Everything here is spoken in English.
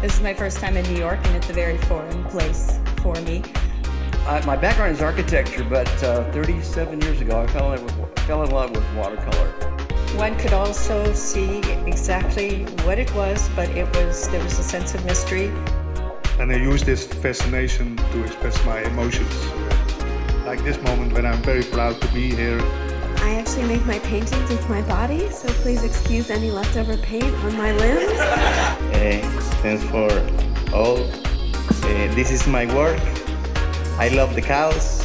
This is my first time in New York, and it's a very foreign place for me. Uh, my background is architecture, but uh, 37 years ago, I fell in, with, fell in love with watercolor. One could also see exactly what it was, but it was there was a sense of mystery. And I use this fascination to express my emotions. Like this moment when I'm very proud to be here. I actually make my paintings with my body, so please excuse any leftover paint on my limbs. Uh, thanks for all. Uh, this is my work. I love the cows.